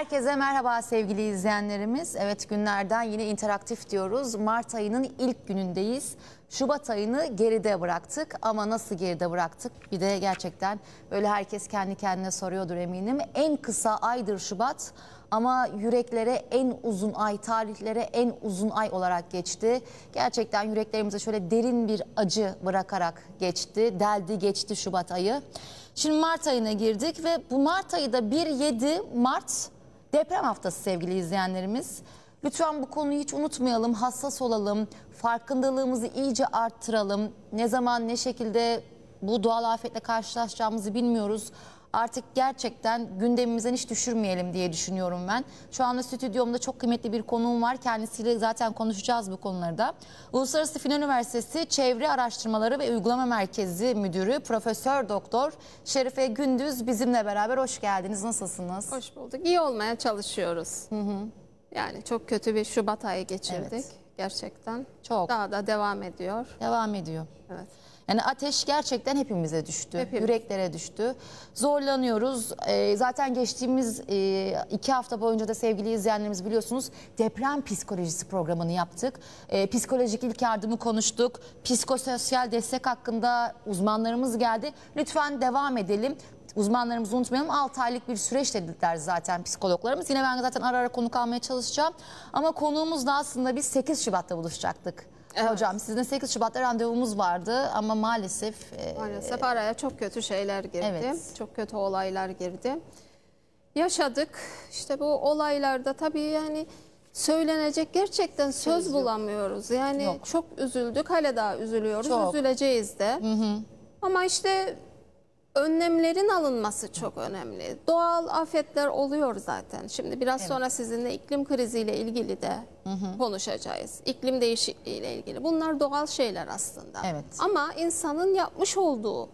Herkese merhaba sevgili izleyenlerimiz. Evet günlerden yine interaktif diyoruz. Mart ayının ilk günündeyiz. Şubat ayını geride bıraktık ama nasıl geride bıraktık? Bir de gerçekten böyle herkes kendi kendine soruyordur eminim. En kısa aydır Şubat ama yüreklere en uzun ay, tarihlere en uzun ay olarak geçti. Gerçekten yüreklerimize şöyle derin bir acı bırakarak geçti. Deldi geçti Şubat ayı. Şimdi Mart ayına girdik ve bu Mart ayı da 1-7 Mart deprem haftası sevgili izleyenlerimiz. Lütfen bu konuyu hiç unutmayalım, hassas olalım, farkındalığımızı iyice arttıralım. Ne zaman ne şekilde bu doğal afetle karşılaşacağımızı bilmiyoruz. Artık gerçekten gündemimizden hiç düşürmeyelim diye düşünüyorum ben. Şu anda stüdyomda çok kıymetli bir konuğum var. Kendisiyle zaten konuşacağız bu konuları da. Uluslararası Fin Üniversitesi Çevre Araştırmaları ve Uygulama Merkezi Müdürü Profesör Doktor Şerife Gündüz bizimle beraber. Hoş geldiniz. Nasılsınız? Hoş bulduk. İyi olmaya çalışıyoruz. Yani çok kötü bir Şubat ayı geçirdik. Evet. Gerçekten. Çok. Daha da devam ediyor. Devam ediyor. Evet. Yani ateş gerçekten hepimize düştü. Hepimiz. Yüreklere düştü. Zorlanıyoruz. Ee, zaten geçtiğimiz e, iki hafta boyunca da sevgili izleyenlerimiz biliyorsunuz deprem psikolojisi programını yaptık. Ee, psikolojik ilk yardımı konuştuk. Psikososyal destek hakkında uzmanlarımız geldi. Lütfen devam edelim. Uzmanlarımızı unutmayalım. 6 aylık bir süreç dediler zaten psikologlarımız. Yine ben zaten ara ara konuk almaya çalışacağım. Ama konuğumuz da aslında biz 8 Şubat'ta buluşacaktık. Evet. Hocam sizin 8 Şubat'ta randevumuz vardı ama maalesef e, Maalesef araya çok kötü şeyler girdi. Evet. Çok kötü olaylar girdi. Yaşadık. İşte bu olaylarda tabii yani söylenecek gerçekten söz, bulamıyoruz. Yani Yok. çok üzüldük. Hala daha üzülüyoruz. Çok. Üzüleceğiz de. Ama işte önlemlerin alınması çok önemli. Doğal afetler oluyor zaten. Şimdi biraz sonra sizinle iklim kriziyle ilgili de konuşacağız. İklim değişikliğiyle ilgili. Bunlar doğal şeyler aslında. Evet. Ama insanın yapmış olduğu,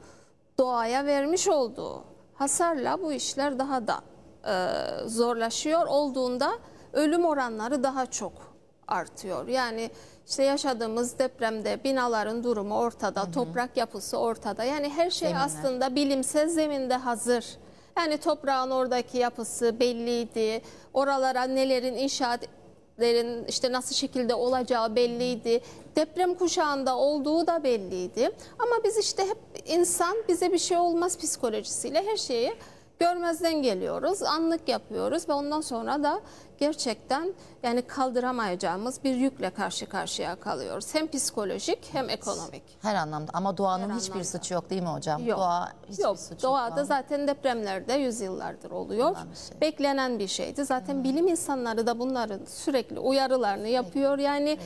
doğaya vermiş olduğu hasarla bu işler daha da e, zorlaşıyor olduğunda ölüm oranları daha çok artıyor. Yani işte yaşadığımız depremde binaların durumu ortada, toprak yapısı ortada. Yani her şey Zeminler. aslında bilimsel zeminde hazır. Yani toprağın oradaki yapısı belliydi. Oralara nelerin inşaatlerin işte nasıl şekilde olacağı belliydi. Deprem kuşağında olduğu da belliydi. Ama biz işte hep insan bize bir şey olmaz psikolojisiyle her şeyi görmezden geliyoruz, anlık yapıyoruz ve ondan sonra da gerçekten yani kaldıramayacağımız bir yükle karşı karşıya kalıyoruz. Hem psikolojik hem ekonomik. her anlamda ama doğanın Her hiçbir anlamda. suçu yok değil mi hocam? Yok. Doğa hiçbir Yok. suçu Doğada yok. zaten depremlerde yüzyıllardır oluyor. Bir şey. Beklenen bir şeydi. Zaten bilim insanları da bunların sürekli uyarılarını yapıyor. Yani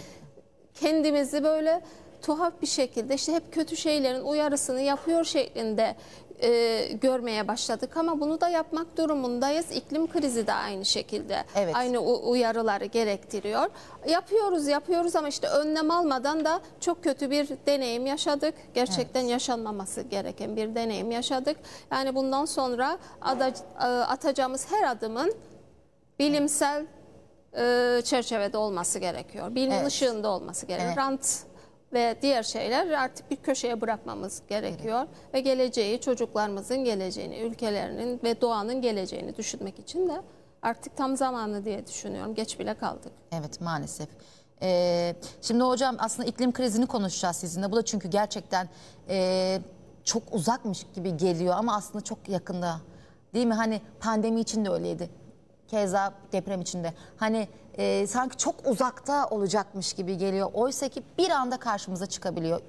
kendimizi böyle tuhaf bir şekilde işte hep kötü şeylerin uyarısını yapıyor şeklinde e, görmeye başladık ama bunu da yapmak durumundayız. İklim krizi de aynı şekilde Evet. aynı uyarıları gerektiriyor. Yapıyoruz yapıyoruz ama işte önlem almadan da çok kötü bir deneyim yaşadık. Gerçekten yaşanmaması gereken bir deneyim yaşadık. Yani bundan sonra e, atacağımız her adımın bilimsel e, çerçevede olması gerekiyor. Bilimin Evet. ışığında olması gerekiyor. Evet. Rant ve diğer şeyler artık bir köşeye bırakmamız gerekiyor. Ve geleceği, çocuklarımızın geleceğini, ülkelerinin ve doğanın geleceğini düşünmek için de artık tam zamanı diye düşünüyorum. Geç bile kaldık. Evet maalesef. Ee, şimdi hocam aslında iklim krizini konuşacağız sizinle. Bu da çünkü gerçekten e, çok uzakmış gibi geliyor ama aslında çok yakında. Değil mi? Hani pandemi için de öyleydi. Keza deprem için de. Hani e, sanki çok uzakta olacakmış gibi geliyor. Oysa ki bir anda karşımıza çıkabiliyor.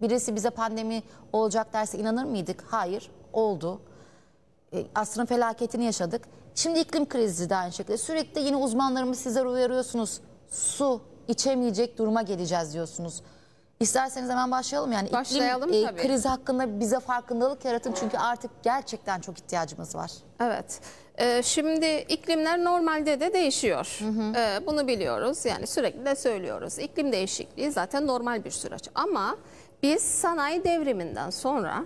Birisi bize pandemi olacak derse inanır mıydık? Hayır, oldu. E, asrın felaketini yaşadık. Şimdi iklim krizi de aynı şekilde. Sürekli yine uzmanlarımız sizler uyarıyorsunuz. Su içemeyecek duruma geleceğiz diyorsunuz. İsterseniz hemen başlayalım. Yani Başlayalım iklim e, tabii. krizi hakkında bize farkındalık yaratın. Çünkü artık gerçekten çok ihtiyacımız var. Evet. Ee, şimdi iklimler normalde de değişiyor. Ee, bunu biliyoruz. Yani sürekli de söylüyoruz. İklim değişikliği zaten normal bir süreç. Ama biz sanayi devriminden sonra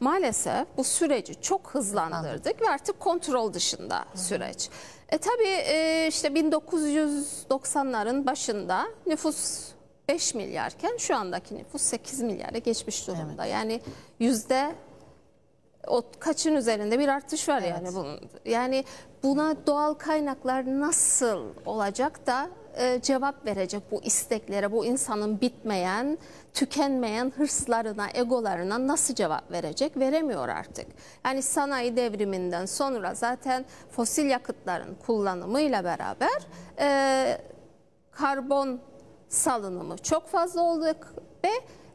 maalesef bu süreci çok hızlandırdık ve artık kontrol dışında süreç. E tabii e, işte 1990'ların başında nüfus 5 milyarken şu andaki nüfus 8 milyara geçmiş durumda. Yani yüzde o kaçın üzerinde bir artış var yani bunun. Yani buna doğal kaynaklar nasıl olacak da e, cevap verecek bu isteklere, bu insanın bitmeyen, tükenmeyen hırslarına, egolarına nasıl cevap verecek? Veremiyor artık. Yani sanayi devriminden sonra zaten fosil yakıtların kullanımıyla beraber e, karbon salınımı çok fazla oldu ve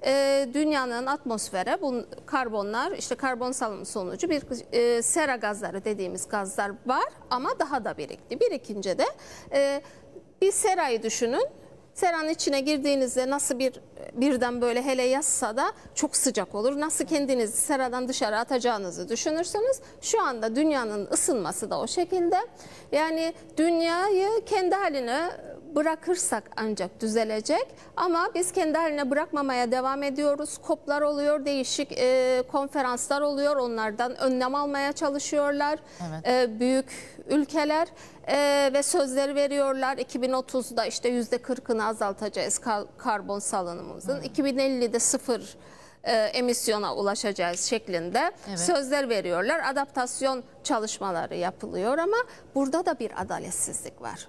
e, dünyanın atmosfere bu karbonlar işte karbon salımı sonucu bir e, sera gazları dediğimiz gazlar var ama daha da birikti. Birikince de e, bir serayı düşünün. Seranın içine girdiğinizde nasıl bir birden böyle hele yazsa da çok sıcak olur. Nasıl kendinizi seradan dışarı atacağınızı düşünürseniz şu anda dünyanın ısınması da o şekilde. Yani dünyayı kendi haline bırakırsak ancak düzelecek. Ama biz kendi haline bırakmamaya devam ediyoruz. Koplar oluyor, değişik e, konferanslar oluyor. Onlardan önlem almaya çalışıyorlar. Evet. E, büyük ülkeler e, ve sözleri veriyorlar. 2030'da işte yüzde 40'ını azaltacağız kar- karbon salınımımızın. 2050'de sıfır e, emisyona ulaşacağız şeklinde Evet. sözler veriyorlar. Adaptasyon çalışmaları yapılıyor ama burada da bir adaletsizlik var.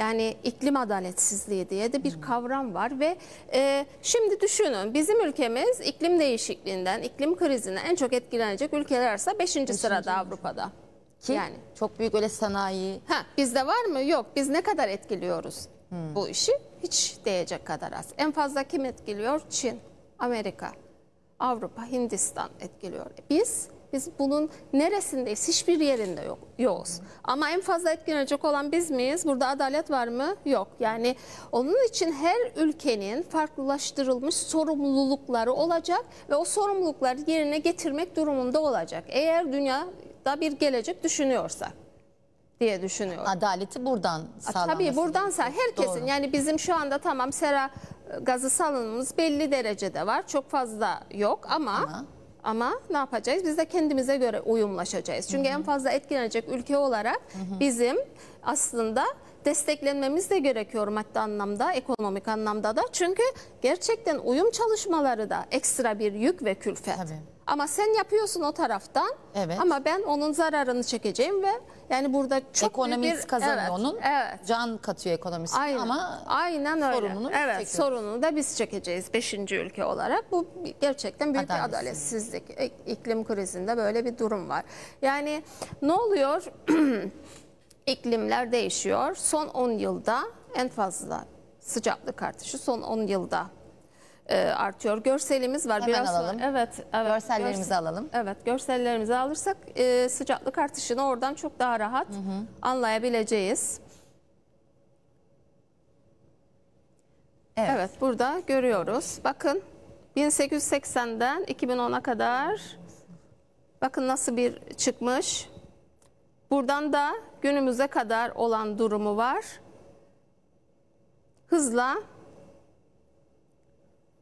Yani iklim adaletsizliği diye de bir kavram var ve e, şimdi düşünün bizim ülkemiz iklim değişikliğinden, iklim krizinden en çok etkilenecek ülkeler arasında 5. sırada Avrupa'da. Ki Yani çok büyük öyle sanayi Ha, bizde var mı? Yok. Biz ne kadar etkiliyoruz bu işi? Hiç diyecek kadar az. En fazla kim etkiliyor? Çin, Amerika, Avrupa, Hindistan etkiliyor. Biz biz bunun neresindeyiz? Hiçbir yerinde yok. Yokuz. Ama en fazla etkilenecek olan biz miyiz? Burada adalet var mı? Yok. Yani onun için her ülkenin farklılaştırılmış sorumlulukları olacak ve o sorumlulukları yerine getirmek durumunda olacak. Eğer dünyada bir gelecek düşünüyorsak diye düşünüyorum. adaleti buradan sağlanması. Tabii buradansa gerekiyor. herkesin Doğru. yani bizim şu anda tamam sera gazı salınımımız belli derecede var. Çok fazla yok ama Ama? Ama, ne yapacağız? Biz de kendimize göre uyumlaşacağız. Çünkü en fazla etkilenecek ülke olarak bizim aslında desteklenmemiz de gerekiyor maddi anlamda, ekonomik anlamda da. Çünkü gerçekten uyum çalışmaları da ekstra bir yük ve külfet. Tabii. Ama sen yapıyorsun o taraftan. Evet. Ama ben onun zararını çekeceğim ve yani burada çok büyük Ekonomisi bir kazanıyor evet, onun. Evet. Can katıyor ekonomisine Aynen. ama Aynen öyle. sorununu evet, çekiyoruz. sorununu da biz çekeceğiz 5. ülke olarak. Bu gerçekten büyük bir Adaletsizlik. İk- İklim krizinde böyle bir durum var. Yani ne oluyor? İklimler değişiyor. Son 10 yılda en fazla sıcaklık artışı son 10 yılda e, artıyor. Görselimiz var. Hemen Biraz sonra- alalım. Evet, evet. Görsellerimizi alalım. Evet, görsellerimizi alırsak e, sıcaklık artışını oradan çok daha rahat anlayabileceğiz. evet. Evet burada görüyoruz. Bakın 1880'den 2010'a kadar bakın nasıl bir çıkmış. Buradan da günümüze kadar olan durumu var. Hızla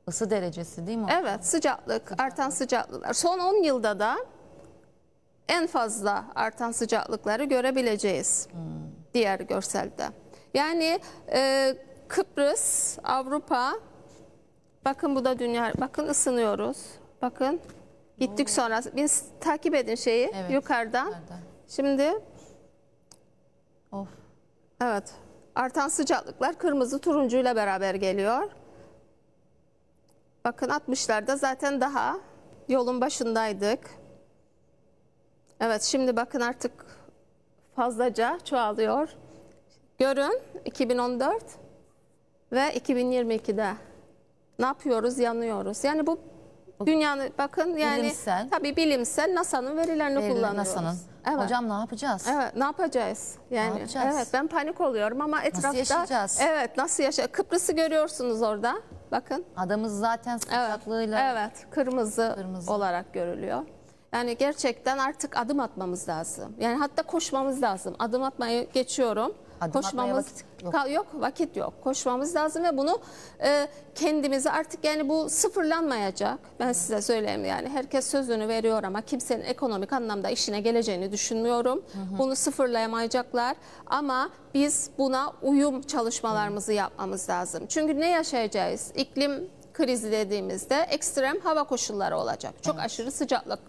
ısı derecesi değil mi? evet sıcaklık artan sıcaklıklar. Son 10 yılda da en fazla artan sıcaklıkları görebileceğiz. Diğer görselde. Yani e, Kıbrıs, Avrupa bakın bu da dünya bakın ısınıyoruz. Bakın gittik sonra biz takip edin şeyi Evet, yukarıdan. yukarıdan. Şimdi Of. Evet. Artan sıcaklıklar kırmızı turuncuyla beraber geliyor. Bakın 60'larda zaten daha yolun başındaydık. Evet şimdi bakın artık fazlaca çoğalıyor. Görün 2014 ve 2022'de ne yapıyoruz? Yanıyoruz. Yani bu dünyanın bakın yani Bilimsel. tabii bilimsel NASA'nın verilerini Verileri kullanıyoruz. NASA'nın. Evet. Hocam ne yapacağız? Evet ne yapacağız? Yani yapacağız? evet ben panik oluyorum ama etrafta yaşayacağız? Evet nasıl yaşa? Kıbrıs'ı görüyorsunuz orada. Bakın. Adamız zaten Evet. sıcaklığıyla Evet, kırmızı, Kırmızı. olarak görülüyor. Yani gerçekten artık adım atmamız lazım. Yani hatta koşmamız lazım. Adım atmayı geçiyorum. Adım atmaya vakit yok. Yok vakit yok. Koşmamız lazım ve bunu e, kendimize artık yani bu sıfırlanmayacak. Ben size söyleyeyim yani herkes sözünü veriyor ama kimsenin ekonomik anlamda işine geleceğini düşünmüyorum. Bunu sıfırlayamayacaklar ama biz buna uyum çalışmalarımızı yapmamız lazım. Çünkü ne yaşayacağız? İklim krizi dediğimizde ekstrem hava koşulları olacak. Çok aşırı sıcaklık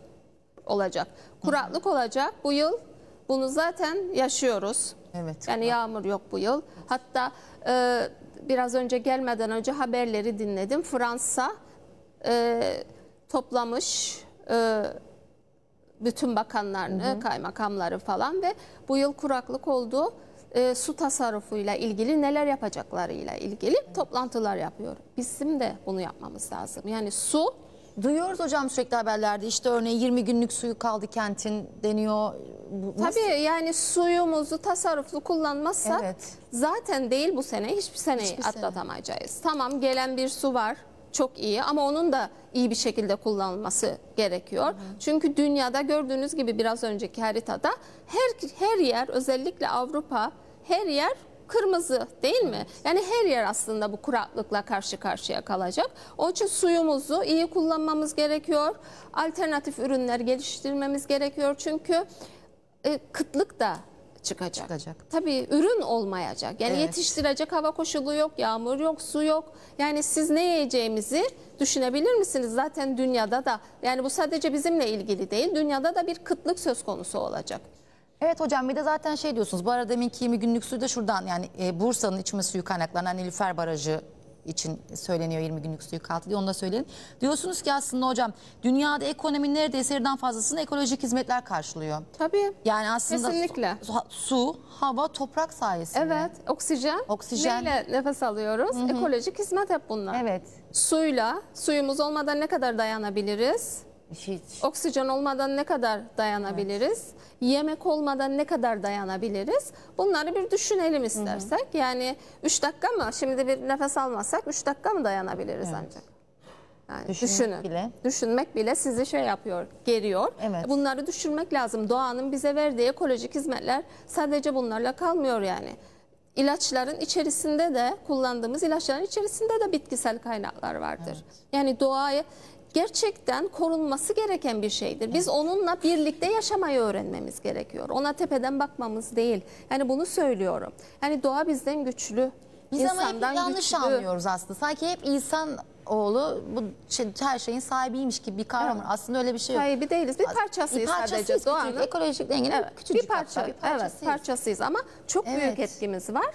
olacak. Kuraklık olacak bu yıl. Bunu zaten yaşıyoruz. Evet. Yani yağmur yok bu yıl. Hatta e, biraz önce gelmeden önce haberleri dinledim. Fransa e, toplamış e, bütün bakanlarını, kaymakamları falan ve bu yıl kuraklık oldu. E, su tasarrufuyla ilgili neler yapacaklarıyla ilgili toplantılar yapıyor. Bizim de bunu yapmamız lazım. Yani su Duyuyoruz hocam sürekli haberlerde işte örneğin 20 günlük suyu kaldı kentin deniyor. Bu nasıl- Tabii yani suyumuzu tasarruflu kullanmazsak Evet. zaten değil bu sene hiçbir seneyi Hiçbir sene. atlatamayacağız. Tamam gelen bir su var çok iyi ama onun da iyi bir şekilde kullanılması gerekiyor. Çünkü dünyada gördüğünüz gibi biraz önceki haritada her her yer özellikle Avrupa her yer kırmızı değil mi? Yani her yer aslında bu kuraklıkla karşı karşıya kalacak. Onun için suyumuzu iyi kullanmamız gerekiyor. Alternatif ürünler geliştirmemiz gerekiyor. Çünkü e, kıtlık da çıkacak. Çıkacak. Tabii ürün olmayacak. Yani Evet. yetiştirecek hava koşulu yok, yağmur yok, su yok. Yani siz ne yiyeceğimizi düşünebilir misiniz? Zaten dünyada da yani bu sadece bizimle ilgili değil. Dünyada da bir kıtlık söz konusu olacak. Evet hocam bir de zaten şey diyorsunuz bu arada deminki 20 günlük suyu da şuradan yani e, Bursa'nın içme suyu kaynaklarından Nilüfer Barajı için söyleniyor 20 günlük suyu kaldı diye onu da söyleyelim. Diyorsunuz ki aslında hocam dünyada ekonominin neredeyse yarıdan fazlasını ekolojik hizmetler karşılıyor. Tabii. Yani aslında Kesinlikle. Su, su, hava, toprak sayesinde. Evet, oksijen. Oksijen. Neyle nefes alıyoruz? Ekolojik hizmet hep bunlar. Evet. Suyla, suyumuz olmadan ne kadar dayanabiliriz? Hiç. Oksijen olmadan ne kadar dayanabiliriz? Yemek olmadan ne kadar dayanabiliriz? Bunları bir düşünelim istersek. Yani 3 dakika mı? Şimdi bir nefes almasak 3 dakika mı dayanabiliriz ancak? Yani Düşünmek düşünün. bile. Düşünmek bile sizi şey yapıyor, geriyor. Evet. Bunları düşünmek lazım. Doğanın bize verdiği ekolojik hizmetler sadece bunlarla kalmıyor yani. İlaçların içerisinde de kullandığımız ilaçların içerisinde de bitkisel kaynaklar vardır. Yani doğayı gerçekten korunması gereken bir şeydir. Biz onunla birlikte yaşamayı öğrenmemiz gerekiyor. Ona tepeden bakmamız değil. Yani bunu söylüyorum. Yani doğa bizden güçlü. Biz ama hep insandan yanlış güçlü. anlıyoruz aslında. Sanki hep insan oğlu bu şey- her şeyin sahibiymiş gibi bir kavram. var. Aslında öyle bir şey yok. Sahibi değiliz. Bir parçasıyız, parçasıyız sadece küçük. doğanın. Ekolojik dengenin Evet, küçücük bir parça, hatta bir evet, parçasıyız. parçasıyız ama çok Evet. büyük etkimiz var.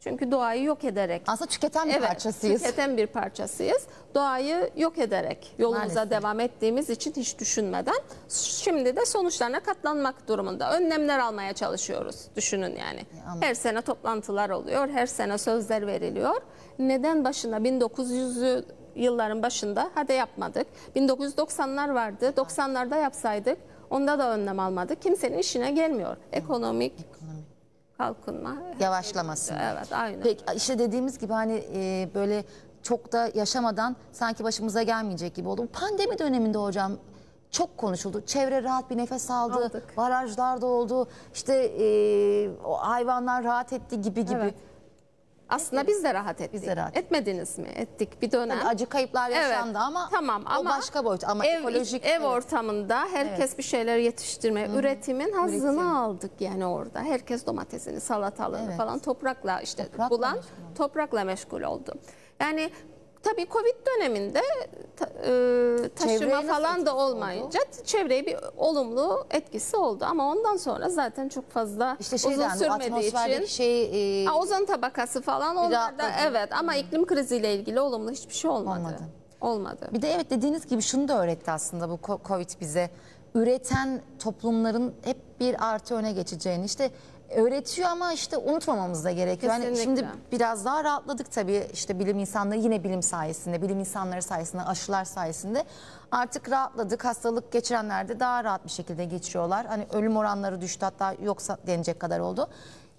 Çünkü doğayı yok ederek Aslında tüketen bir Evet, parçasıyız. tüketen bir parçasıyız. Doğayı yok ederek yolumuza Maalesef. devam ettiğimiz için hiç düşünmeden şimdi de sonuçlarına katlanmak durumunda. Önlemler almaya çalışıyoruz. Düşünün yani. anladım. Her sene toplantılar oluyor, her sene sözler veriliyor. Neden başında 1900'lü yılların başında hadi yapmadık. 1990'lar vardı. 90'larda yapsaydık onda da önlem almadık. Kimsenin işine gelmiyor. Ekonomik kalkınma. Yavaşlamasın. Evet, aynen. Peki işte dediğimiz gibi hani e, böyle çok da yaşamadan sanki başımıza gelmeyecek gibi oldu. Pandemi döneminde hocam çok konuşuldu. Çevre rahat bir nefes aldı. Aldık. Barajlar doldu. İşte e, o hayvanlar rahat etti gibi gibi. Evet. Aslında biz de rahat ettik. de rahat ettik. Etmediniz mi? Ettik bir dönem. Tabii acı kayıplar Evet, yaşandı ama tamam o ama başka boyut. Ama ev, ekolojik ev evet. ortamında herkes bir şeyler yetiştirme, üretimin hazını Üretim. aldık yani orada. Herkes domatesini, salatalığını Evet. falan toprakla işte Toprakla bulan meşgul toprakla meşgul oldu. Yani tabii Covid döneminde ta- e, taşıma falan da olmayınca çevreye bir olumlu etkisi oldu ama ondan sonra zaten çok fazla İşte şey uzun sürmediği için şey e, Ha, ozon tabakası falan onlar da evet ama iklim kriziyle ilgili olumlu hiçbir şey olmadı. Olmadı. Olmadı. Bir de evet dediğiniz gibi şunu da öğretti aslında bu Covid bize. Üreten toplumların hep bir artı öne geçeceğini. İşte öğretiyor ama işte unutmamamız da gerekiyor. Kesinlikle. şimdi biraz daha rahatladık tabii işte bilim insanları yine bilim sayesinde, bilim insanları sayesinde, aşılar sayesinde artık rahatladık. Hastalık geçirenler de daha rahat bir şekilde geçiyorlar. Hani ölüm oranları düştü hatta yoksa denecek kadar oldu.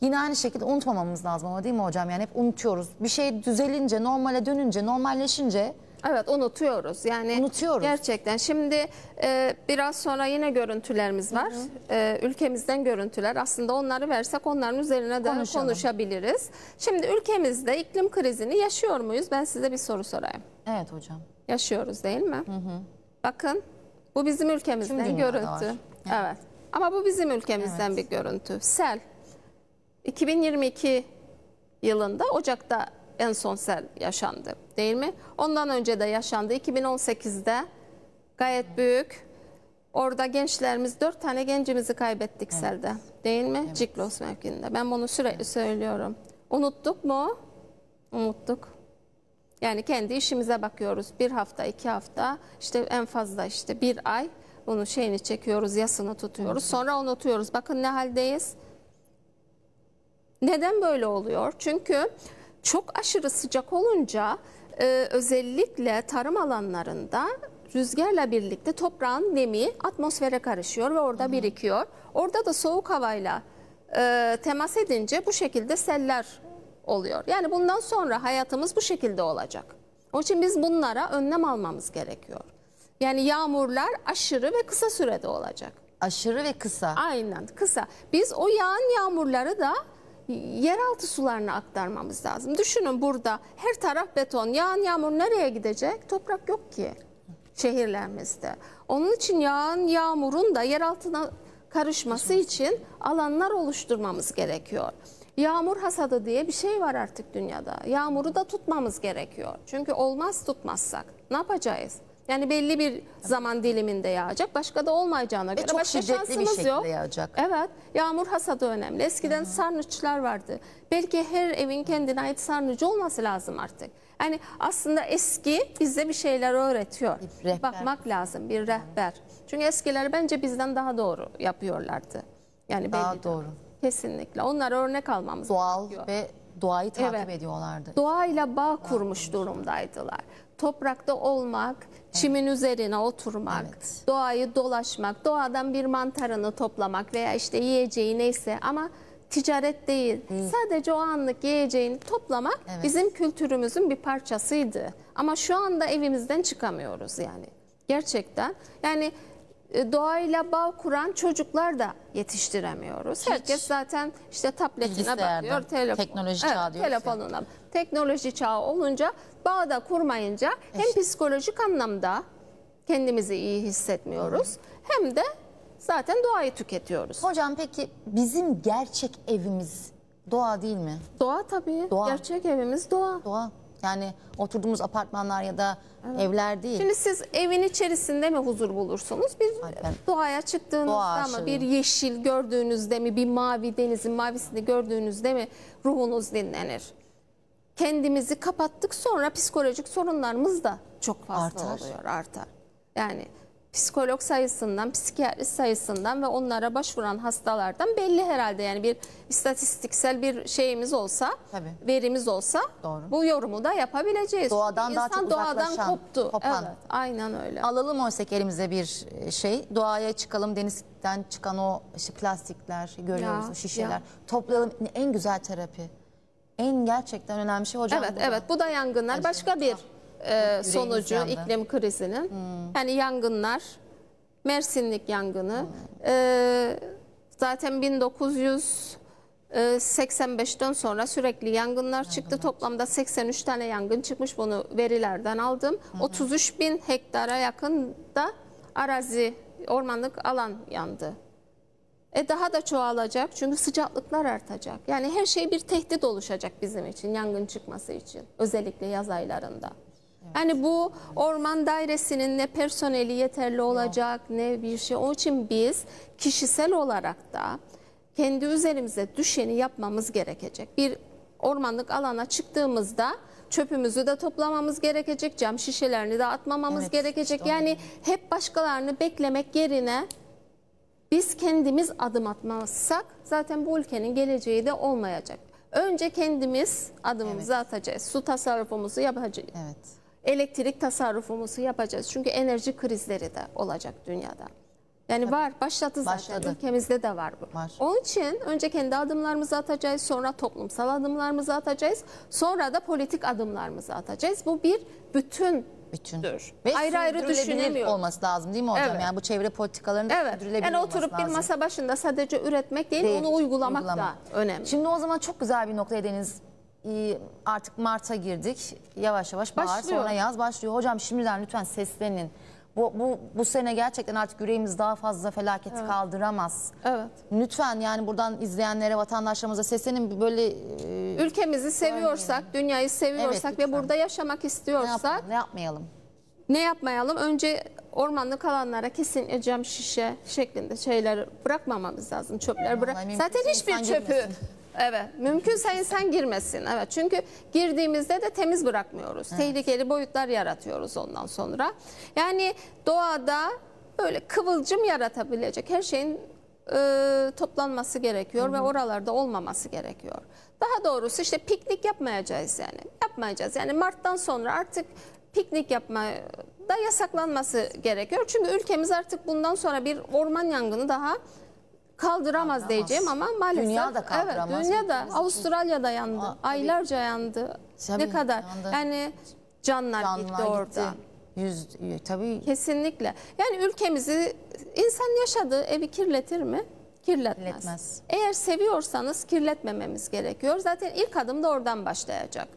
Yine aynı şekilde unutmamamız lazım ama değil mi hocam? Yani hep unutuyoruz. Bir şey düzelince, normale dönünce, normalleşince Evet unutuyoruz. Yani Unutuyoruz. Gerçekten. Şimdi e, biraz sonra yine görüntülerimiz var. E, ülkemizden görüntüler. Aslında onları versek onların üzerine de Konuşalım. konuşabiliriz. Şimdi ülkemizde iklim krizini yaşıyor muyuz? Ben size bir soru sorayım. Evet hocam. Yaşıyoruz değil mi? Bakın bu bizim ülkemizden görüntü. var. Evet. Ama bu bizim ülkemizden bir görüntü. Sel. 2022 yılında Ocak'ta en son sel yaşandı değil mi? Ondan önce de yaşandı. 2018'de gayet büyük Orada gençlerimiz, dört tane gencimizi kaybettik selde. Değil mi? Ciklos mevkinde. Ben bunu sürekli söylüyorum. Unuttuk mu? Unuttuk. Yani kendi işimize bakıyoruz. Bir hafta, iki hafta, işte en fazla işte bir ay bunu şeyini çekiyoruz, yasını tutuyoruz. Sonra unutuyoruz. Bakın ne haldeyiz. Neden böyle oluyor? Çünkü çok aşırı sıcak olunca e, özellikle tarım alanlarında rüzgarla birlikte toprağın nemi atmosfere karışıyor ve orada birikiyor. Orada da soğuk havayla e, temas edince bu şekilde seller oluyor. Yani bundan sonra hayatımız bu şekilde olacak. Onun için biz bunlara önlem almamız gerekiyor. Yani yağmurlar aşırı ve kısa sürede olacak. Aşırı ve kısa. Aynen kısa. Biz o yağan yağmurları da yeraltı sularına aktarmamız lazım. Düşünün burada her taraf beton. Yağan yağmur nereye gidecek? Toprak yok ki şehirlerimizde. Onun için yağan yağmurun da yeraltına karışması için alanlar oluşturmamız gerekiyor. Yağmur hasadı diye bir şey var artık dünyada. Yağmuru da tutmamız gerekiyor. Çünkü olmaz tutmazsak ne yapacağız? Yani belli bir zaman diliminde yağacak. Başka da olmayacağına göre çok başka şiddetli bir şekilde yok. yağacak. Evet, yağmur hasadı önemli. Eskiden sarnıçlar vardı. Belki her evin kendine ait sarnıcı olması lazım artık. Yani aslında eski bize bir şeyler öğretiyor. Bir rehber. Bakmak lazım, bir rehber. Çünkü eskiler bence bizden daha doğru yapıyorlardı. Yani Daha belli doğru. Kesinlikle. Onlara örnek almamız Doğal gerekiyor. ve doğayı takip Evet. ediyorlardı. Doğayla bağ kurmuş durumdaydılar. Toprakta olmak, çimin üzerine oturmak, Evet. doğayı dolaşmak, doğadan bir mantarını toplamak veya işte yiyeceği neyse ama ticaret değil. Sadece o anlık yiyeceğini toplamak Evet. bizim kültürümüzün bir parçasıydı. Ama şu anda evimizden çıkamıyoruz yani. Gerçekten. Yani e, doğayla bağ kuran çocuklar da yetiştiremiyoruz. Herkes zaten işte tabletine bakıyor, telefon. teknoloji ya. telefonuna. Teknoloji çağı olunca bağda kurmayınca hem psikolojik anlamda kendimizi iyi hissetmiyoruz hem de zaten doğayı tüketiyoruz. Hocam peki bizim gerçek evimiz doğa değil mi? Doğa tabii. Doğa. Gerçek evimiz doğa. Doğa. Yani oturduğumuz apartmanlar ya da evler değil. Şimdi siz evin içerisinde mi huzur bulursunuz? Bir ben- doğaya çıktığınızda Doğa mı? Bir yeşil gördüğünüzde mi? Bir mavi denizin mavisini gördüğünüzde mi ruhunuz dinlenir? Kendimizi kapattık sonra psikolojik sorunlarımız da çok fazla Artar. oluyor, artar. Yani psikolog sayısından, psikiyatrist sayısından ve onlara başvuran hastalardan belli herhalde. Yani bir istatistiksel bir şeyimiz olsa, Tabii. verimiz olsa Doğru. bu yorumu da yapabileceğiz. Doğadan daha İnsan çok doğadan koptu. kopan. Evet, aynen öyle. Alalım oysa ki elimize bir şey. Doğaya çıkalım. Denizden çıkan o işte plastikler görüyoruz, Ya, o şişeler. ya. Toplayalım. En güzel terapi. En gerçekten önemli şey hocam. Evet, bu. evet. Bu da yangınlar. Başka bir e, sonucu yandı. iklim krizinin. Hmm. Yani yangınlar, Mersinlik yangını. Hmm. e, zaten 1985'ten sonra sürekli yangınlar çıktı. Toplamda 83 tane yangın çıkmış. Bunu verilerden aldım. 33 bin hektara yakın da arazi, ormanlık alan yandı. E daha da çoğalacak çünkü sıcaklıklar artacak. Yani her şey bir tehdit oluşacak bizim için yangın çıkması için özellikle yaz aylarında. Yani bu orman dairesinin ne personeli yeterli olacak ne bir şey. Onun için biz kişisel olarak da kendi üzerimize düşeni yapmamız gerekecek. Bir ormanlık alana çıktığımızda çöpümüzü de toplamamız gerekecek, cam şişelerini de atmamamız Evet, gerekecek. işte yani hep başkalarını beklemek yerine biz kendimiz adım atmazsak zaten bu ülkenin geleceği de olmayacak. Önce kendimiz adımımızı atacağız. Su tasarrufumuzu yapacağız. Evet. Elektrik tasarrufumuzu yapacağız. Çünkü enerji krizleri de olacak dünyada. Yani var, başladı zaten. Başladı. Ülkemizde de var bu. Var. Onun için önce kendi adımlarımızı atacağız, sonra toplumsal adımlarımızı atacağız, sonra da politik adımlarımızı atacağız. Bu bir bütün. Bütün. Dur. Ve Ayrı ayrı düşünemiyoruz. olması lazım değil mi hocam? Evet. Yani bu çevre politikalarının Evet. sürdürülebilir Yani oturup bir lazım. masa başında sadece üretmek değil, Değil, onu uygulamak uygulama. da önemli. Şimdi o zaman çok güzel bir noktaya Deniz. Ee, Artık Mart'a girdik. Yavaş yavaş bahar Başlıyor. sonra yaz başlıyor. Hocam şimdiden lütfen seslenin. Bu, bu, bu sene gerçekten artık yüreğimiz daha fazla felaketi kaldıramaz. Evet. Lütfen yani buradan izleyenlere, vatandaşlarımıza seslenin. Böyle e, Ülkemizi seviyorsak, dünyayı seviyorsak Evet, ve burada yaşamak ne, istiyorsak yapalım, ne yapmayalım? Ne yapmayalım? Önce ormanlık alanlara kesinlikle cam şişe şeklinde şeyler bırakmamamız lazım. Çöpler bırak. Zaten hiçbir çöpü girmesin. Evet, mümkünse insan girmesin. Evet, çünkü girdiğimizde de temiz bırakmıyoruz. Tehlikeli boyutlar yaratıyoruz ondan sonra. Yani doğada böyle kıvılcım yaratabilecek her şeyin e, toplanması gerekiyor ve oralarda olmaması gerekiyor. Daha doğrusu işte piknik yapmayacağız yani. Yapmayacağız. Yani Mart'tan sonra artık piknik yapma da yasaklanması gerekiyor. Çünkü ülkemiz artık bundan sonra bir orman yangını daha kaldıramaz diyeceğim ama maalesef Dünya da kaldıramaz. Evet, dünya da. Avustralya'da yandı. Aa, tabii. Aylarca yandı. Tabii, ne kadar? yandı. Yani canlar, Canlılar gitti orada. Yüz, tabii Kesinlikle. Yani ülkemizi insan yaşadığı evi kirletir mi? Kirletmez. Kirletmez. Eğer seviyorsanız kirletmememiz gerekiyor. Zaten ilk adım da oradan başlayacak.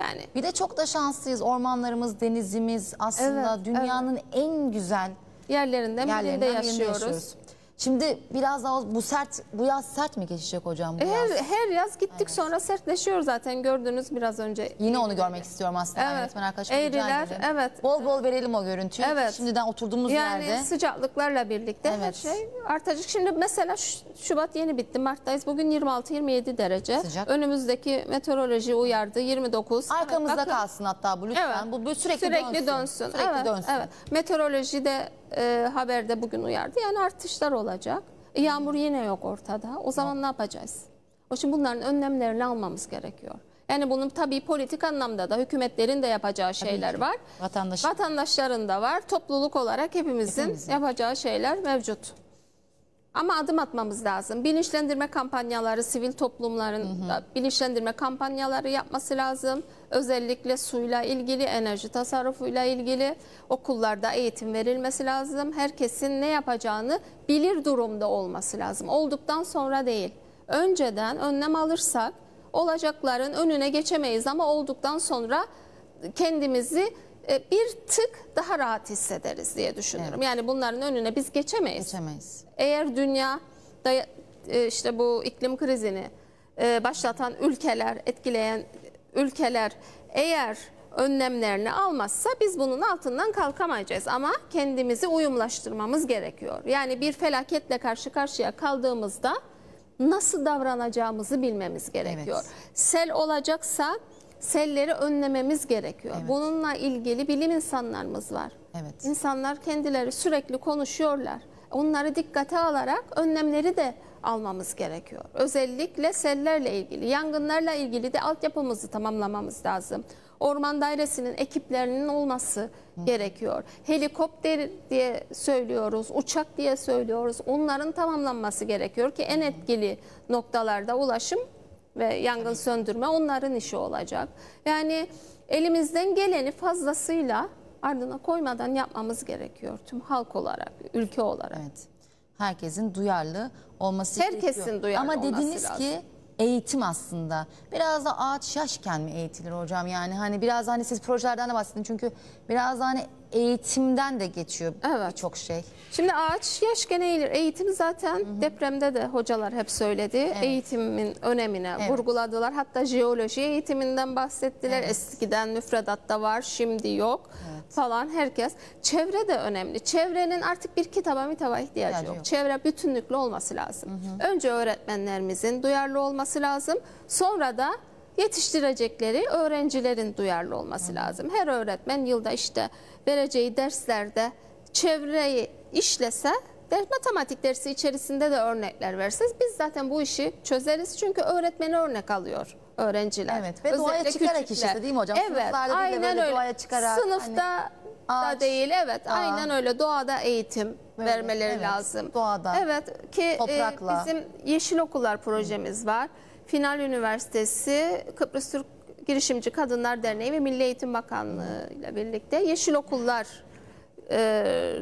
Yani Bir de çok da şanslıyız. Ormanlarımız, denizimiz aslında Evet, dünyanın en güzel yerlerinden birinde yerlerinden birinde yaşıyoruz. yaşıyoruz. Şimdi biraz daha bu sert, bu yaz sert mi geçecek hocam? Bu Her, yaz? her yaz gittik sonra sertleşiyor zaten gördünüz biraz önce. Yine onu görmek istiyorum aslında. Evet. Öğretmen arkadaşım Eğriler, evet. Bol bol verelim o görüntüyü. Evet. Şimdiden oturduğumuz Yani yerde. sıcaklıklarla birlikte her Evet. şey artacak. Şimdi mesela Şubat yeni bitti. Mart'tayız. Bugün 26-27 derece. Sıcak. Önümüzdeki meteoroloji uyardı 29. Arkamızda Bakın, kalsın hatta bu lütfen. Evet. Bu, bu sürekli, Sürekli dönsün. dönsün. Sürekli evet, dönsün. evet. Meteoroloji de e, haberde bugün uyardı. Yani artışlar olacak. E, yağmur yine yok ortada. O zaman ne yapacağız? O için bunların önlemlerini almamız gerekiyor. Yani bunun tabii politik anlamda da hükümetlerin de yapacağı şeyler var. Vatandaş- Vatandaşların da var. Topluluk olarak hepimizin, Hepimizin. yapacağı şeyler mevcut. Ama adım atmamız lazım. Bilinçlendirme kampanyaları, sivil toplumların da bilinçlendirme kampanyaları yapması lazım. Özellikle suyla ilgili, enerji tasarrufuyla ilgili okullarda eğitim verilmesi lazım. Herkesin ne yapacağını bilir durumda olması lazım. Olduktan sonra değil. Önceden önlem alırsak olacakların önüne geçemeyiz ama olduktan sonra kendimizi bir tık daha rahat hissederiz diye düşünüyorum. Yani bunların önüne biz geçemeyiz. Geçemeyiz. Eğer dünya da e, işte bu iklim krizini e, başlatan ülkeler, etkileyen ülkeler eğer önlemlerini almazsa biz bunun altından kalkamayacağız ama kendimizi uyumlaştırmamız gerekiyor. Yani bir felaketle karşı karşıya kaldığımızda nasıl davranacağımızı bilmemiz gerekiyor. Sel olacaksa selleri önlememiz gerekiyor. Bununla ilgili bilim insanlarımız var. Evet. İnsanlar kendileri sürekli konuşuyorlar. Onları dikkate alarak önlemleri de almamız gerekiyor. Özellikle sellerle ilgili, yangınlarla ilgili de altyapımızı tamamlamamız lazım. Orman dairesinin ekiplerinin olması gerekiyor. Helikopter diye söylüyoruz, uçak diye söylüyoruz. Onların tamamlanması gerekiyor ki en etkili noktalarda ulaşım ve yangın söndürme onların işi olacak. Yani elimizden geleni fazlasıyla ardına koymadan yapmamız gerekiyor tüm halk olarak, ülke olarak. Evet. Herkesin duyarlı olması Herkesin gerekiyor. duyarlı Ama dediniz lazım. ki eğitim aslında. Biraz da ağaç yaşken mi eğitilir hocam? Yani hani biraz hani siz projelerden de bahsedin çünkü biraz da hani eğitimden de geçiyor Evet. birçok şey. Şimdi ağaç yaşken eğilir. Eğitim zaten depremde de hocalar hep söyledi. Eğitimin önemine Evet. vurguladılar. Hatta jeoloji eğitiminden bahsettiler. Evet. Eskiden müfredatta var, şimdi yok falan herkes. Çevre de önemli. Çevrenin artık bir kitaba mitaba ihtiyacı yok. yok. Çevre bütünlüklü olması lazım. Önce öğretmenlerimizin duyarlı olması lazım. Sonra da yetiştirecekleri öğrencilerin duyarlı olması lazım. Her öğretmen yılda işte vereceği derslerde çevreyi işlese matematik dersi içerisinde de örnekler verseniz biz zaten bu işi çözeriz. Çünkü öğretmeni örnek alıyor öğrenciler. Evet, ve doğaya Özellikle çıkarak küçükler. işte değil mi hocam? Evet Sınıflarda aynen öyle. doğaya çıkarak, Sınıfta hani da değil evet dağ. aynen öyle doğada eğitim Böyle, vermeleri evet, lazım. doğada, Evet ki e, toprakla. bizim Yeşil Okullar projemiz var. Final Üniversitesi, Kıbrıs Türk Girişimci Kadınlar Derneği ve Milli Eğitim Bakanlığı ile birlikte Yeşil Okullar e,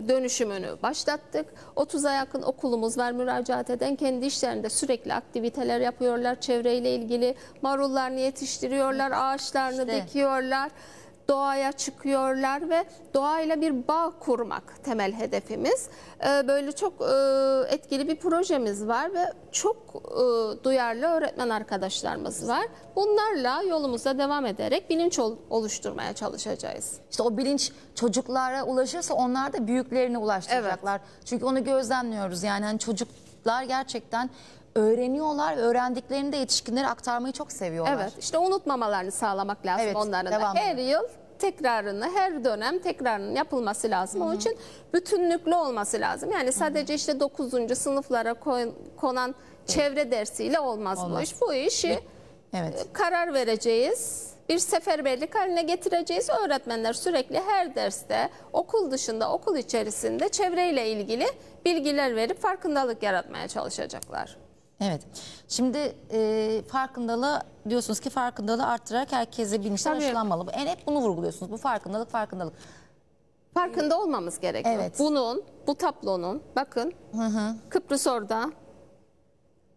dönüşümünü başlattık. 30'a yakın okulumuz var müracaat eden. Kendi işlerinde sürekli aktiviteler yapıyorlar. Çevreyle ilgili marullarını yetiştiriyorlar, ağaçlarını İşte. dikiyorlar. Doğaya çıkıyorlar ve doğayla bir bağ kurmak temel hedefimiz. Ee, Böyle çok e, etkili bir projemiz var ve çok e, duyarlı öğretmen arkadaşlarımız var. Bunlarla yolumuza devam ederek bilinç ol- oluşturmaya çalışacağız. İşte o bilinç çocuklara ulaşırsa onlar da büyüklerine ulaştıracaklar. Çünkü onu gözlemliyoruz. Yani hani çocuklar gerçekten öğreniyorlar ve öğrendiklerini de yetişkinlere aktarmayı çok seviyorlar. Evet işte unutmamalarını sağlamak lazım Evet, onların da. Her yıl tekrarını, her dönem tekrarının yapılması lazım. Onun için bütünlüklü olması lazım. Yani sadece işte 9. sınıflara konan çevre dersiyle olmaz, bu Olmaz. iş. Bu işi Evet. karar vereceğiz. Bir seferberlik haline getireceğiz. Öğretmenler sürekli her derste okul dışında, okul içerisinde çevreyle ilgili bilgiler verip farkındalık yaratmaya çalışacaklar. Evet. Şimdi e, farkındalığı diyorsunuz ki farkındalığı arttırarak herkese bilinçler Tabii. aşılanmalı. En hep bunu vurguluyorsunuz. Bu farkındalık, farkındalık. Farkında olmamız gerekiyor. Evet. Bunun, bu tablonun bakın Kıbrıs orada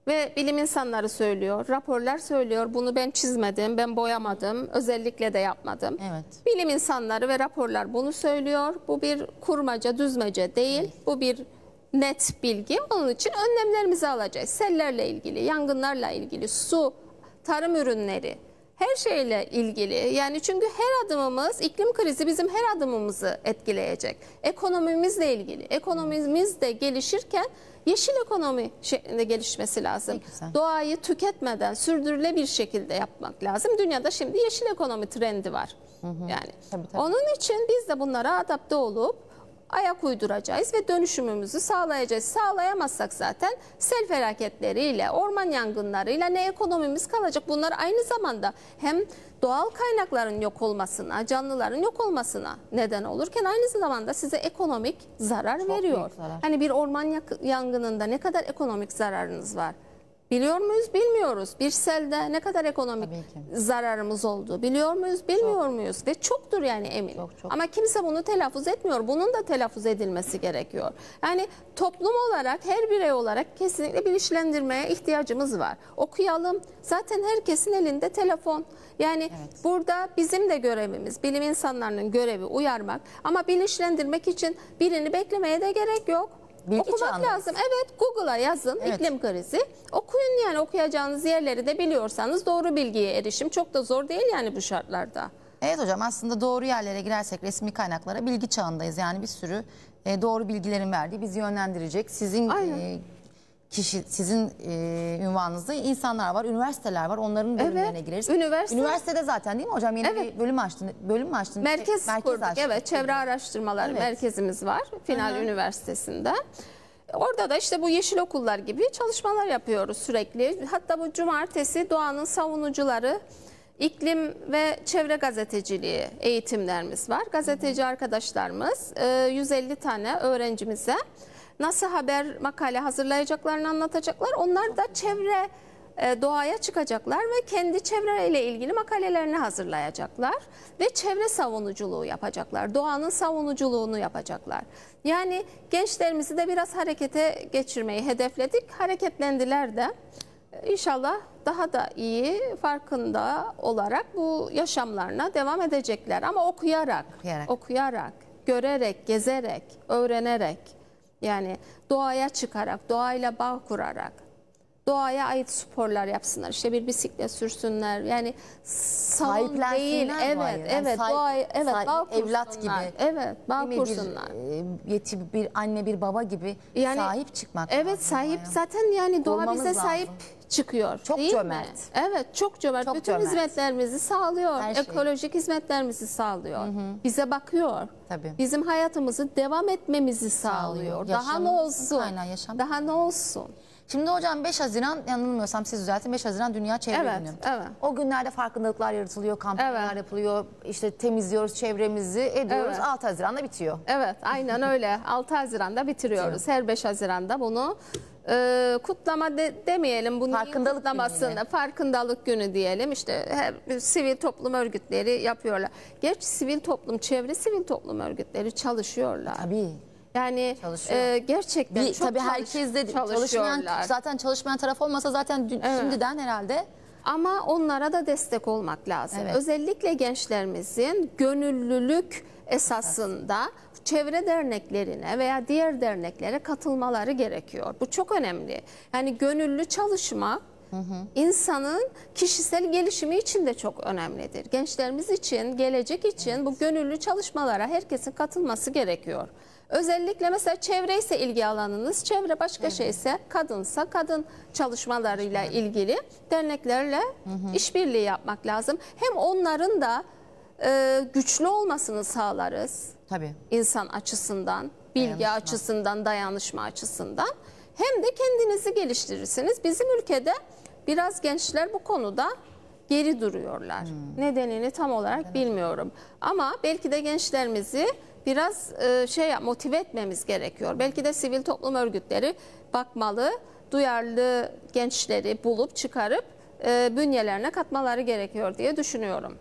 ve bilim insanları söylüyor, raporlar söylüyor. Bunu ben çizmedim, ben boyamadım, özellikle de yapmadım. Evet. Bilim insanları ve raporlar bunu söylüyor. Bu bir kurmaca, düzmece değil. Bu bir net bilgi. Onun için önlemlerimizi alacağız. Sellerle ilgili, yangınlarla ilgili, su, tarım ürünleri, her şeyle ilgili. Yani çünkü her adımımız, iklim krizi bizim her adımımızı etkileyecek. Ekonomimizle ilgili. Ekonomimiz de gelişirken yeşil ekonomi şeklinde gelişmesi lazım. Doğayı tüketmeden sürdürülebilir şekilde yapmak lazım. Dünyada şimdi yeşil ekonomi trendi var. Yani Tabii, tabii. onun için biz de bunlara adapte olup ayak uyduracağız ve dönüşümümüzü sağlayacağız. Sağlayamazsak zaten sel felaketleriyle, orman yangınlarıyla ne ekonomimiz kalacak. Bunlar aynı zamanda hem doğal kaynakların yok olmasına, canlıların yok olmasına neden olurken aynı zamanda size ekonomik zarar veriyor. büyük zarar. Hani bir orman yangınında ne kadar ekonomik zararınız var? Biliyor muyuz? Bilmiyoruz. Bir selde ne kadar ekonomik zararımız oldu? Biliyor muyuz? Bilmiyor muyuz? Ve çoktur yani eminim. Çok, çok. Ama kimse bunu telaffuz etmiyor. Bunun da telaffuz edilmesi gerekiyor. Yani toplum olarak, her birey olarak kesinlikle bilinçlendirmeye ihtiyacımız var. Okuyalım. Zaten herkesin elinde telefon. Yani burada bizim de görevimiz, bilim insanlarının görevi uyarmak. Ama bilinçlendirmek için birini beklemeye de gerek yok. Bilgi Okumak çağındayız. lazım. Evet Google'a yazın Evet. iklim krizi. Okuyun yani okuyacağınız yerleri de biliyorsanız doğru bilgiye erişim çok da zor değil yani bu şartlarda. Evet hocam aslında doğru yerlere girersek resmi kaynaklara bilgi çağındayız. Yani bir sürü e, doğru bilgilerin verdiği bizi yönlendirecek. Sizin Aynen. E, kişi sizin e, ünvanınızda insanlar var, üniversiteler var. Onların bölümlerine Evet, gireriz. üniversite- Üniversitede zaten değil mi hocam? Yeni Evet. bir bölüm açtın. Bölüm mü açtın? Merkez, Şey, kurduk. açtın. Evet, çevre araştırmaları Evet. merkezimiz var Final Üniversitesi'nde. Orada da işte bu yeşil okullar gibi çalışmalar yapıyoruz sürekli. Hatta bu cumartesi doğanın savunucuları iklim ve çevre gazeteciliği eğitimlerimiz var. Gazeteci arkadaşlarımız e, 150 tane öğrencimize nasıl haber makale hazırlayacaklarını anlatacaklar. Onlar da çevre e, doğaya çıkacaklar ve kendi çevreyle ilgili makalelerini hazırlayacaklar ve çevre savunuculuğu yapacaklar. Doğanın savunuculuğunu yapacaklar. Yani gençlerimizi de biraz harekete geçirmeyi hedefledik. Hareketlendiler de. İnşallah daha da iyi farkında olarak bu yaşamlarına devam edecekler ama okuyarak, Okuyarak. okuyarak, görerek, gezerek, öğrenerek yani doğaya çıkarak, doğayla bağ kurarak doğaya ait sporlar yapsınlar. İşte bir bisiklet sürsünler. Yani salon değil. Evet. Yani evet. sahip- doğayı, evet, sahip- bağ evlat kursunlar. gibi. Evet, bağ kursunlar. Bir, e, yetim bir anne bir baba gibi Yani sahip çıkmak Evet, lazım sahip doğaya. zaten yani doğa Korumamız bize lazım. sahip çıkıyor. Çok değil mi? cömert. Evet, çok cömert. Çok Bütün cömert. hizmetlerimizi sağlıyor. Her şey. Ekolojik hizmetlerimizi sağlıyor. Bize bakıyor. Tabii. Bizim hayatımızı devam etmemizi sağlıyor. Daha ne olsun? kaynağı, yaşam Daha ne olsun? Şimdi hocam 5 Haziran yanılmıyorsam siz düzeltin 5 Haziran Dünya Çevre Evet, Günü. evet. O günlerde farkındalıklar yaratılıyor, kampanyalar Evet. yapılıyor, işte temizliyoruz çevremizi, ediyoruz. Evet. 6 Haziran'da bitiyor. Evet aynen öyle. 6 Haziran'da bitiriyoruz. Her 5 Haziran'da bunu e, kutlama de- demeyelim. Bunu Farkındalık kutlamasını, günü. farkındalık günü diyelim. İşte her sivil toplum örgütleri yapıyorlar. Gerçi sivil toplum, çevre sivil toplum örgütleri çalışıyorlar. Tabii. Yani Çalışıyor. e, gerçekten Bir, çok tabii çalış- herkes de çalışmayan zaten çalışmayan taraf olmasa zaten dün- Evet. şimdiden herhalde Ama onlara da destek olmak lazım. Evet. Özellikle gençlerimizin gönüllülük esasında çevre derneklerine veya diğer derneklere katılmaları gerekiyor. Bu çok önemli. Yani gönüllü çalışma insanın kişisel gelişimi için de çok önemlidir. Gençlerimiz için, gelecek için bu gönüllü çalışmalara herkesin katılması gerekiyor. Özellikle mesela çevre ise ilgi alanınız, çevre başka şeyse kadınsa kadın çalışmalarıyla ilgili derneklerle işbirliği yapmak lazım. Hem onların da e, güçlü olmasını sağlarız Tabii. insan açısından, bilgi Dayanışma. açısından, dayanışma açısından hem de kendinizi geliştirirsiniz. Bizim ülkede biraz gençler bu konuda geri duruyorlar. Hmm. Nedenini tam olarak bilmiyorum. Ama belki de gençlerimizi biraz e, şey motive etmemiz gerekiyor. Belki de sivil toplum örgütleri bakmalı, duyarlı gençleri bulup çıkarıp e, bünyelerine katmaları gerekiyor diye düşünüyorum.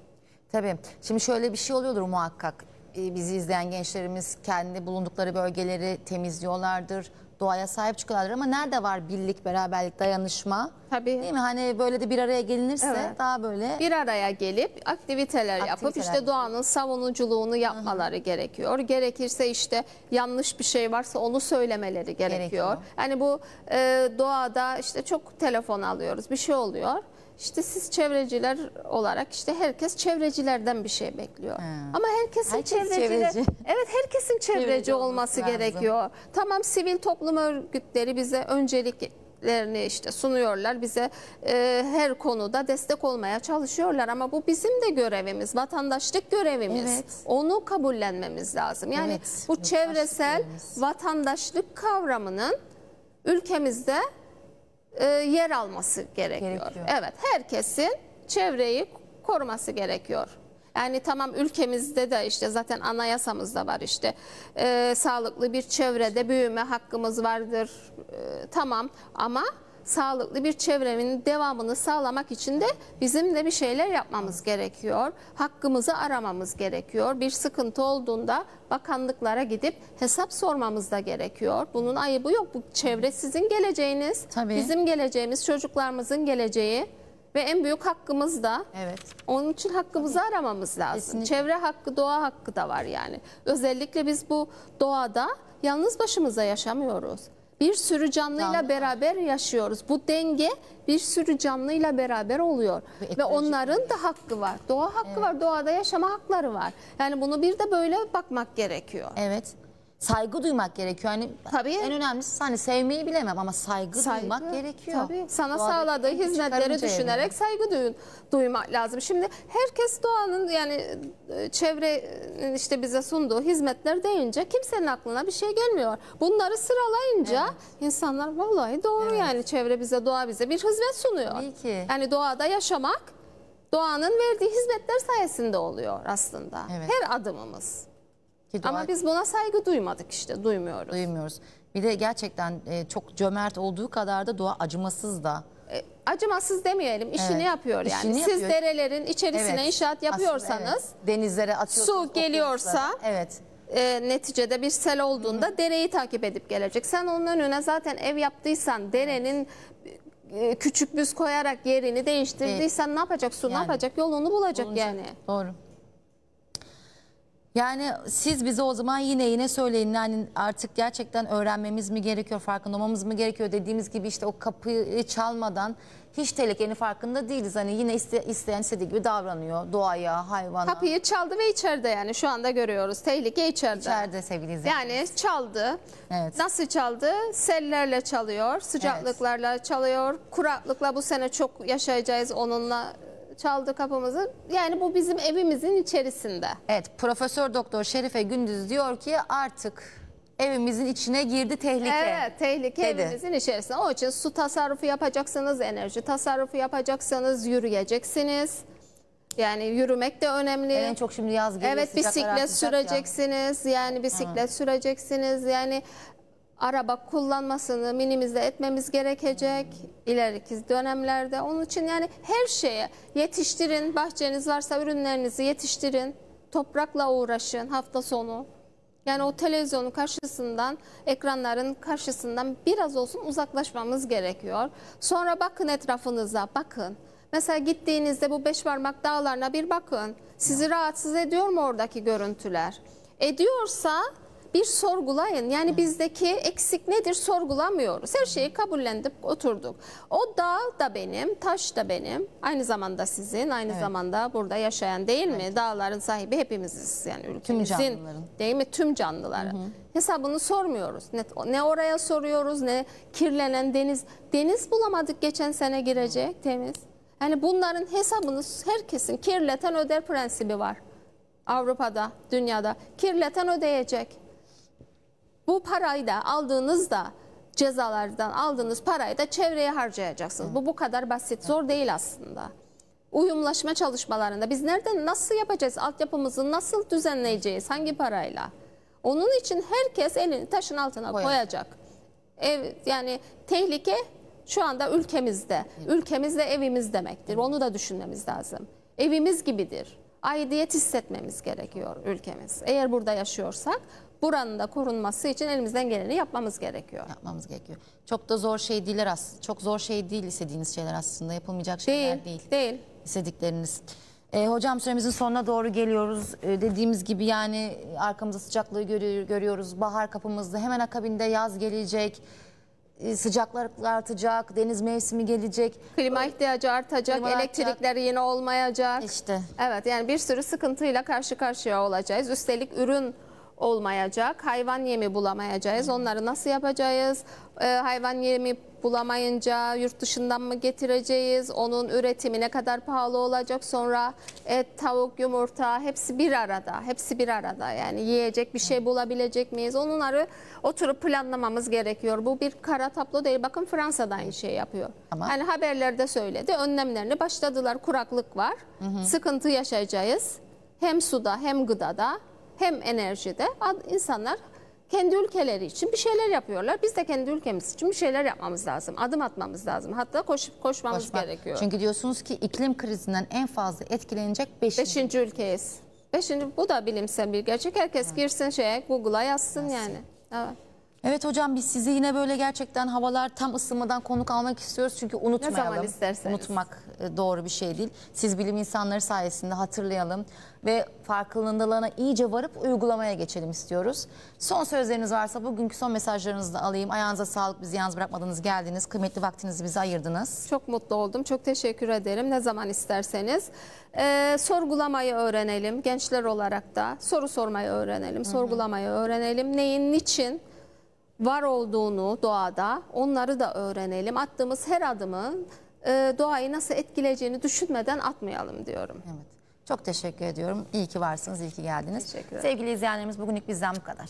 Tabii. Şimdi şöyle bir şey oluyordur muhakkak. Ee, Bizi izleyen gençlerimiz kendi bulundukları bölgeleri temizliyorlardır. Doğaya sahip çıkıyorlardır ama nerede var birlik, beraberlik, dayanışma? Tabii. Değil mi? Hani böyle de bir araya gelinirse Evet. daha böyle bir araya gelip aktiviteler, yapıp Aktiviteler işte doğanın savunuculuğunu yapmaları gerekiyor. Gerekirse işte yanlış bir şey varsa onu söylemeleri gerekiyor. Gerekiyor. Yani bu e, doğada işte çok telefon alıyoruz bir şey oluyor. İşte siz çevreciler olarak işte herkes çevrecilerden bir şey bekliyor. Ama herkesin Herkes çevreciler çevreci. Evet herkesin çevreci, Çevreci olması lazım. gerekiyor. Tamam sivil toplum örgütleri bize önceliklerini işte sunuyorlar. Bize e, her konuda destek olmaya çalışıyorlar ama bu bizim de görevimiz, vatandaşlık görevimiz. Evet. Onu kabullenmemiz lazım. Yani Evet, bu çevresel vatandaşlık kavramının ülkemizde e, yer alması gerekiyor. Gerekiyor. Evet, herkesin çevreyi koruması gerekiyor. Yani tamam ülkemizde de işte zaten anayasamızda var işte e, sağlıklı bir çevrede büyüme hakkımız vardır. E, tamam ama sağlıklı bir çevrenin devamını sağlamak için de bizim de bir şeyler yapmamız gerekiyor. Hakkımızı aramamız gerekiyor. Bir sıkıntı olduğunda bakanlıklara gidip hesap sormamız da gerekiyor. Bunun ayıbı yok. Bu çevre sizin geleceğiniz. Tabii. Bizim geleceğimiz çocuklarımızın geleceği ve en büyük hakkımız da Evet. onun için hakkımızı aramamız lazım. Kesinlikle. Çevre hakkı, doğa hakkı da var yani. Özellikle biz bu doğada yalnız başımıza yaşamıyoruz. Bir sürü canlıyla Canlı beraber yaşıyoruz. Bu denge bir sürü canlıyla beraber oluyor. Ve onların da hakkı var. Doğa hakkı var, doğada yaşama hakları var. Yani bunu bir de böyle bakmak gerekiyor. Evet. Saygı duymak gerekiyor. Hani Tabii. en önemlisi hani sevmeyi bilemem ama saygı, duymak gerekiyor. Tabii. Sana Doğadaki sağladığı hizmetleri düşünerek bile. saygı duyun, duymak lazım. Şimdi herkes doğanın yani e, çevrenin işte bize sunduğu hizmetler deyince kimsenin aklına bir şey gelmiyor. Bunları sıralayınca insanlar vallahi doğru yani çevre bize, doğa bize bir hizmet sunuyor. Tabii ki. Yani doğada yaşamak doğanın verdiği hizmetler sayesinde oluyor aslında. Evet. Her adımımız. Ki doğa- Ama biz buna saygı duymadık işte, duymuyoruz. duymuyoruz. Bir de gerçekten e, çok cömert olduğu kadar da doğa acımasız da. E, acımasız demeyelim işini Evet, yapıyor yani. işini Siz yapıyor. derelerin içerisine Evet, inşaat aslında yapıyorsanız evet. denizlere atıyorsunuz. su geliyorsa- evet. e, neticede bir sel olduğunda dereyi takip edip gelecek. Sen onun önüne zaten ev yaptıysan derenin e, küçük büz koyarak yerini değiştirdiysen ne yapacak? Su ne Yani. yapacak? Yolunu bulacak Olunca- yani. Doğru. Yani siz bize o zaman yine yine söyleyin yani artık gerçekten öğrenmemiz mi gerekiyor, farkında olmamız mı gerekiyor dediğimiz gibi işte o kapıyı çalmadan hiç tehlikenin farkında değiliz. Hani yine iste, isteyen istediği gibi davranıyor doğaya, hayvana. Kapıyı çaldı ve içeride yani şu anda görüyoruz. Tehlike içeride. içeride sevgili izleyiciler. Yani çaldı. Evet. Nasıl çaldı? Sellerle çalıyor, sıcaklıklarla çalıyor, kuraklıkla bu sene çok yaşayacağız onunla çaldı kapımızı. Yani bu bizim evimizin içerisinde. Evet, Profesör Doktor Şerife Gündüz diyor ki artık evimizin içine girdi tehlike. Evet, tehlike dedi. evimizin içerisinde. O için su tasarrufu yapacaksınız, enerji tasarrufu yapacaksınız, yürüyeceksiniz. Yani yürümek de önemli. En çok şimdi yaz geliyor. Evet bisiklet artacak ya. süreceksiniz. Yani bisiklet süreceksiniz. Yani araba kullanmasını minimize etmemiz gerekecek ileriki dönemlerde. Onun için yani her şeye yetiştirin. Bahçeniz varsa ürünlerinizi yetiştirin. Toprakla uğraşın hafta sonu. Yani o televizyonun karşısından, ekranların karşısından biraz olsun uzaklaşmamız gerekiyor. Sonra bakın etrafınıza, bakın. Mesela gittiğinizde bu beş parmak dağlarına bir bakın. Sizi rahatsız ediyor mu oradaki görüntüler? Ediyorsa bir sorgulayın. Yani bizdeki eksik nedir sorgulamıyoruz. Her şeyi kabullendik oturduk. O dağ da benim, taş da benim. Aynı zamanda sizin, aynı zamanda burada yaşayan değil mi? Dağların sahibi hepimiziz yani ülkemizin. canlıların. Değil mi? Tüm canlıların. Hesabını sormuyoruz. Ne, ne oraya soruyoruz ne kirlenen deniz. Deniz bulamadık geçen sene girecek temiz. Yani bunların hesabını herkesin kirleten öder prensibi var. Avrupa'da, dünyada kirleten ödeyecek. Bu parayı da aldığınızda cezalardan aldığınız parayı da çevreye harcayacaksınız. Bu bu kadar basit, zor değil aslında. Uyumlaşma çalışmalarında biz nereden nasıl yapacağız? Altyapımızı nasıl düzenleyeceğiz? Hangi parayla? Onun için herkes elini taşın altına Koyacak. koyacak. Ev yani tehlike şu anda ülkemizde. Ülkemiz de evimiz demektir. Onu da düşünmemiz lazım. Evimiz gibidir. Aidiyet hissetmemiz gerekiyor ülkemiz. Eğer burada yaşıyorsak buranın da korunması için elimizden geleni yapmamız gerekiyor. yapmamız gerekiyor. Çok da zor şey değiller aslında. Çok zor şey değil istediğiniz şeyler aslında. Yapılmayacak şeyler Değil, değil. değil. istedikleriniz. Ee, hocam süremizin sonuna doğru geliyoruz. Ee, dediğimiz gibi yani arkamızda sıcaklığı görü- görüyoruz. Bahar kapımızda hemen akabinde yaz gelecek. Ee, sıcaklar artacak. Deniz mevsimi gelecek. Klima ihtiyacı artacak, Klima artacak. elektrikler yine olmayacak. İşte. Evet yani bir sürü sıkıntıyla karşı karşıya olacağız. Üstelik ürün olmayacak, hayvan yemi bulamayacağız. Onları nasıl yapacağız? Ee, hayvan yemi bulamayınca yurt dışından mı getireceğiz? Onun üretimi ne kadar pahalı olacak? Sonra et, tavuk, yumurta hepsi bir arada. Hepsi bir arada. Yani yiyecek bir şey bulabilecek miyiz? Onları oturup planlamamız gerekiyor. Bu bir kara tablo değil. Bakın Fransa'da aynı şey yapıyor. Ama- Yani haberlerde söyledi. Önlemlerini başladılar. Kuraklık var. Sıkıntı yaşayacağız. Hem suda hem gıdada hem enerjide insanlar kendi ülkeleri için bir şeyler yapıyorlar. Biz de kendi ülkemiz için bir şeyler yapmamız lazım. Adım atmamız lazım. Hatta koşup koşmamız Koşmak. gerekiyor. Çünkü diyorsunuz ki iklim krizinden en fazla etkilenecek 5. Beşinci ülkeyiz. Beşinci, bu da bilimsel bir gerçek. Herkes girsin şeye Google'a yazsın yani. Evet. Evet hocam biz sizi yine böyle gerçekten havalar tam ısınmadan konuk almak istiyoruz. Çünkü unutmayalım. zaman isterseniz. Unutmak e, doğru bir şey değil. Siz bilim insanları sayesinde hatırlayalım ve farkındalığına iyice varıp uygulamaya geçelim istiyoruz. Son sözleriniz varsa bugünkü son mesajlarınızı da alayım. Ayağınıza sağlık bizi yalnız bırakmadınız geldiniz. Kıymetli vaktinizi bize ayırdınız. Çok mutlu oldum. Çok teşekkür ederim. Ne zaman isterseniz. Ee, sorgulamayı öğrenelim. Gençler olarak da soru sormayı öğrenelim. Sorgulamayı öğrenelim. Neyin, niçin var olduğunu doğada onları da öğrenelim. Attığımız her adımın e, doğayı nasıl etkileyeceğini düşünmeden atmayalım diyorum. Evet. Çok teşekkür ediyorum. İyi ki varsınız, iyi ki geldiniz. Teşekkür ederim. Sevgili izleyenlerimiz bugünlük bizden bu kadar.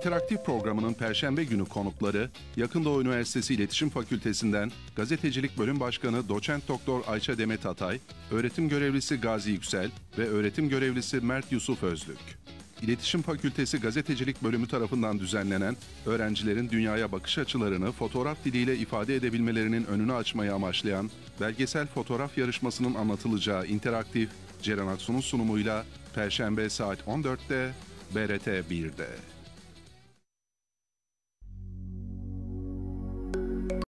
İnteraktif programının Perşembe günü konukları, Yakın Doğu Üniversitesi İletişim Fakültesinden Gazetecilik Bölüm Başkanı Doçent Doktor Ayça Demet Atay, öğretim görevlisi Gazi Yüksel ve öğretim görevlisi Mert Yusuf Özlük. İletişim Fakültesi Gazetecilik Bölümü tarafından düzenlenen, öğrencilerin dünyaya bakış açılarını fotoğraf diliyle ifade edebilmelerinin önünü açmayı amaçlayan belgesel fotoğraf yarışmasının anlatılacağı interaktif Ceren Aksu'nun sunumuyla Perşembe saat 14'te BRT 1'de.